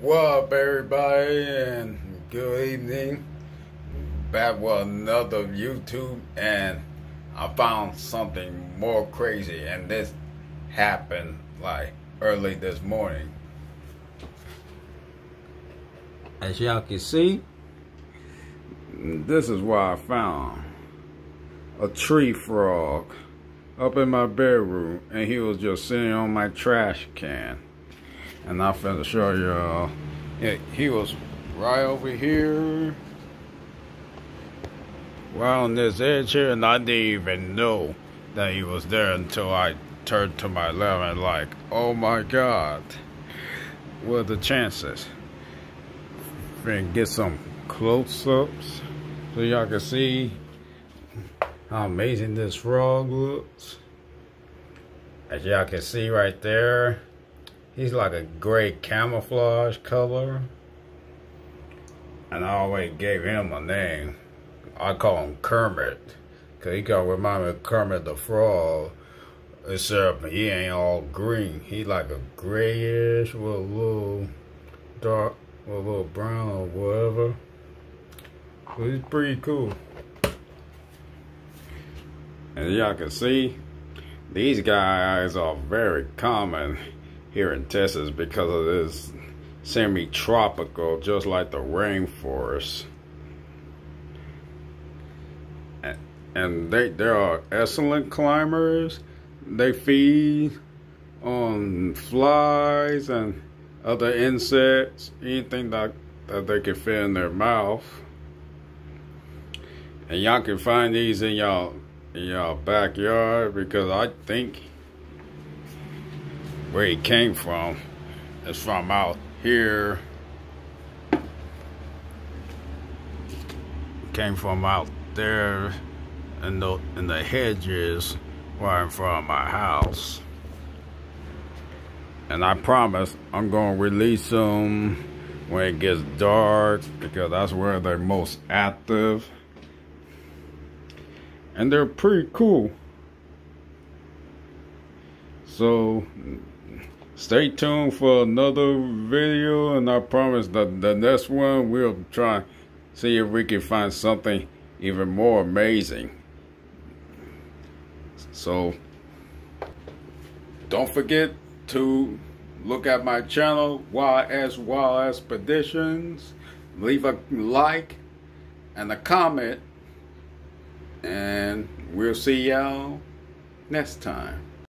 What up, everybody, and good evening. Back with another YouTube, and I found something more crazy, and this happened like early this morning. As y'all can see, this is what I found a tree frog up in my bedroom, and he was just sitting on my trash can. And I'm finna show y'all. Yeah, he was right over here. Right on this edge here, and I didn't even know that he was there until I turned to my left and like, oh my god. What are the chances? Finna get some close-ups so y'all can see how amazing this frog looks. As y'all can see right there, He's like a gray camouflage color. And I always gave him a name. I call him Kermit. Cause he kind of remind me of Kermit the Frog. Except he ain't all green. He like a grayish with a little dark, with a little brown or whatever. But he's pretty cool. And y'all can see, these guys are very common here in Texas because of this semi-tropical, just like the rainforest. And they, they are excellent climbers. They feed on flies and other insects, anything that, that they can fit in their mouth. And y'all can find these in y'all in y'all backyard because I think where he came from is from out here. Came from out there in the in the hedges right in front of my house. And I promise I'm gonna release them when it gets dark because that's where they're most active. And they're pretty cool. So stay tuned for another video and I promise that the next one we'll try see if we can find something even more amazing. So don't forget to look at my channel YS Wild Expeditions. Leave a like and a comment and we'll see y'all next time.